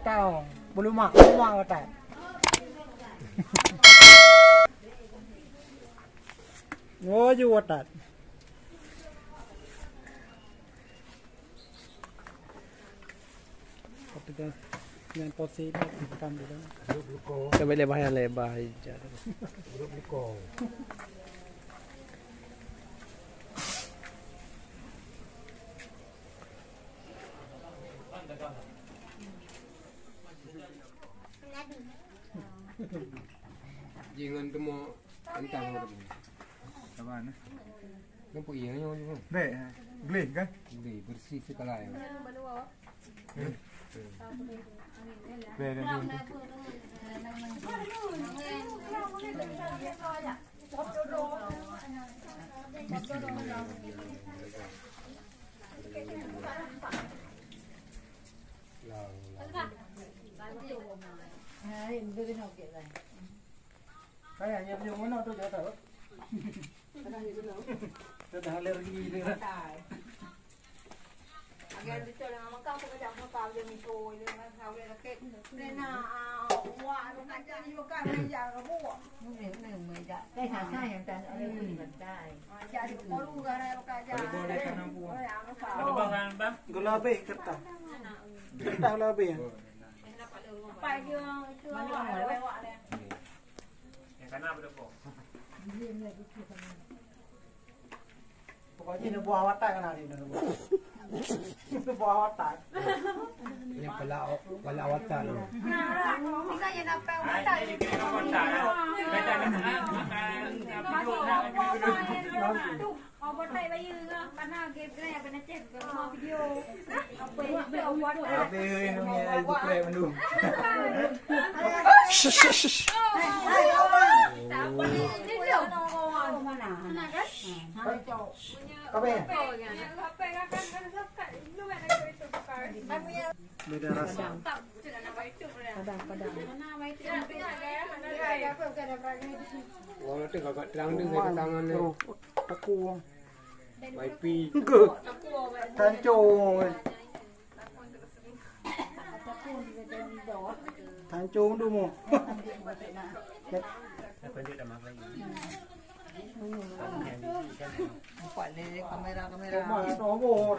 taong buluma buluma kata ngoju jangan temu entang temu apa ane nampu iya nyo nyo de gle kan gle bersih sekali ya Hãy subscribe cho kênh Ghiền Mì Gõ Để đưa bên học kiện này cái này nhập nhiều món nào tôi cho thở tôi đã lên gì nữa Again, dito lang ang magkakapagad ang kapagyan ni Koy. Yung mga kawin na kit. Then, ah, wala nung nandiyan yung magkakapagyan ang kabuwa. Nung rin na yung may da. Kaya sa kaya, ang tanong ay yung nagtay. Ah, siya, di ko paluga na yung kaya. Balibole ka ng buwan. Ano ba, kaya ba? Gulabi, kata. Kata gulabi yan kata. Kita gulabi ya. pa, yung, ito, wala, wala, Pokoknya ini buah watak kan hari ini. Itu buah watak. Yang pala pala awatan. hindi ka yan, apa, wala, เอาบทไปไปยืนก็ปัญหาเก็บแกล้เป็นเจ็บกับมอวิดีโอเอาไปเอาวัด Tapi ini itu keren mendu. สามคนนี้นิดเดียวขนาดนั้น Kau be. ไปกันไปกันกันแล้วกันนู่นแหละก็ไปสุดกันมันมี Beda rasa. ตับจุดนั้นไว้จุดเลย กระดังกระดัง หน้าไว้จุดนั้นแกมันได้แกเพิ่มกันอะไรนี่ Orang tu kagak terang tu saya tangan ni. Tuh, aku. Bài pi Cứ Thán chô Thán chô đúng không? Quản lý camera camera. Mà nó vô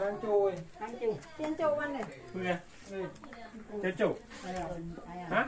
Hả?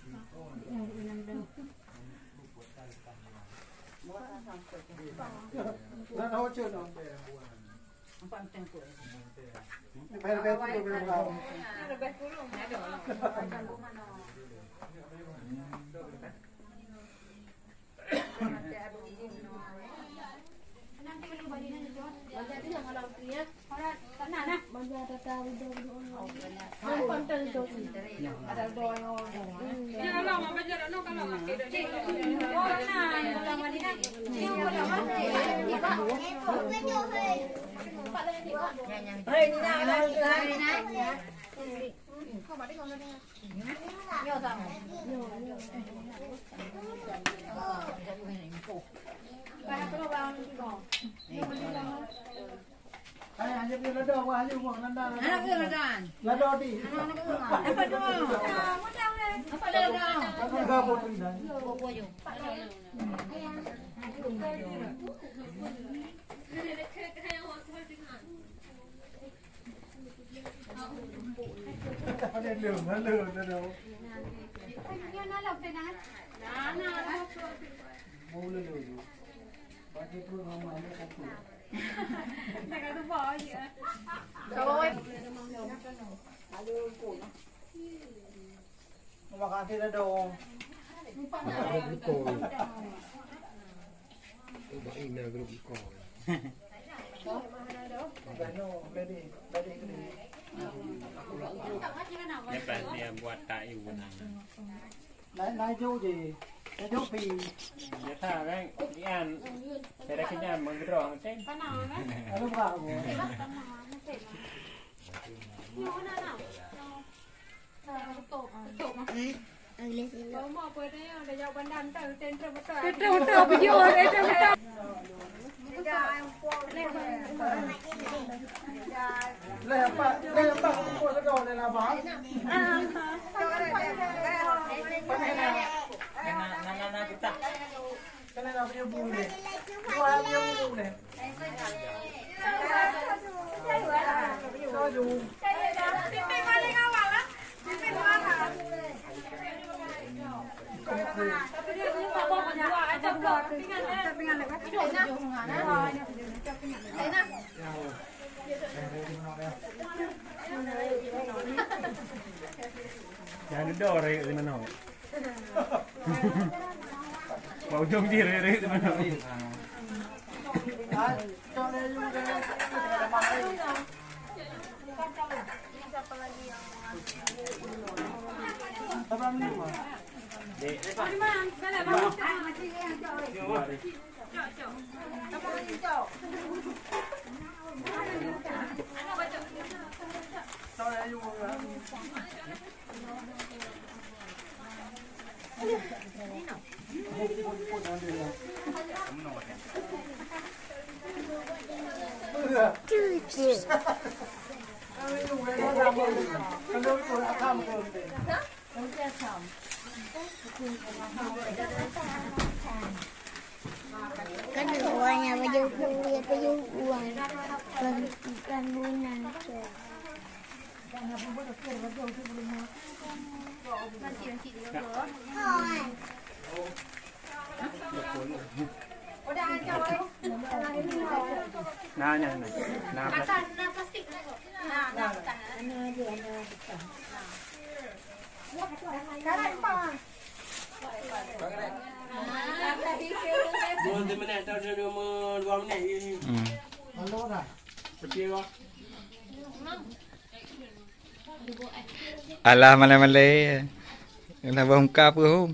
Dan ocho no. Berbet dulu belum tahu. Berbet belum. Ada doang. Ada doang. Hey, Nina, cái này, cái này. Không bỏ đi con lên đây. Nhiều sao? Nhiều, nhiều. Ba cái bao nhiêu con? ตั้ง yang แต่ ni เดี๋ยวมันก็ก็จะมา yang เป็น yang นั้น yang เนี่ย yang เด็กเต็มเต็มเต็ม Dan dan bagi buah. Kena papai bulan. Boleh tu. boleh. ยังไงแต่มันจะบวมอย่างเงี้ย อ่าอย่างนี้ก็เป็นถึงนั้นที่นั่นเลย Dah tahu cun. ฟังเต็มตัว Bel bel tu belum tahu. ระเบิดกุ้งลงนะเดี๋ยวเราจะบุกมานอนจะดูยิ่งนอนนั่นที่มันบดีนั่นจะมันจะที่ของเราเนี้ยเพราะว่าขนาดนะมันจะตะตาวิดีโอมันคนเติมโจมอะไรโดยเอาเนี่ยเรามาเป็นเราเราก็เรามาเกิดจริงโอ้น่าเรามาดีนะนี่เรามาเกิดนี่ก็ไม่โยเฮ้ยปัดเลยนี่ก็ เฮ้ยนี่นะเลยนะ เข้ามาได้ก่อนเลยเนี่ย โยสั่ง ไปหาตัวเราที่ก่ 大家都不好意思。Makan sila boy, Makan grupo. Iba ina grupo. Ano, pwede, pwede ito din. Buat tayo na. Nai, nai, ยุปีเดี๋ยวถ้าได้นี่อ่านแต่ได้ขี้ยานมันร้องเต้นปะหนาวไหมอารมณ์ว่าโอ้ยปะหนาวไม่เสร็จอยู่นั่นอะตกตกมาเออเตยสิเราหตอไปได้เดี๋ยวบันดันเติมเต็มเติมเติมเติมเติมไปเยอะเลยเติมเติมเลยปะเลยปะปวตกระโดดเลยละบ้ตอ่าฮะ anak kita. Kan ada punya bulu deh. Gua punya bulu deh. Soju. Jangan duduk, rey, lima nol. Mau jom dia rek rek Thank you cái đường qua nhà bây giờ khuya bây giờ uống cần cần buôn nàng trời Hãy subscribe cho kênh Ghiền Mì Gõ Để không bỏ lỡ những video hấp dẫn nào này này nào plastic nào nào cái này bao Dua tu mana tahu dia dua dua minit ini. Hmm. Hello dah. Pergi ke? Alah malam-malam. Nak bongkar apa home?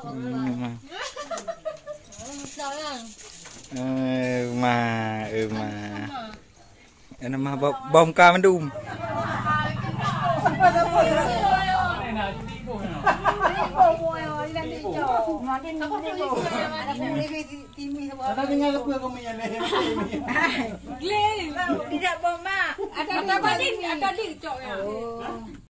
Rumah. Eh, rumah, eh, rumah. Yang nama bo- bongkar mendum. Ada tinggal apa kau punya ni? Ada ada badin, ada di cok ya.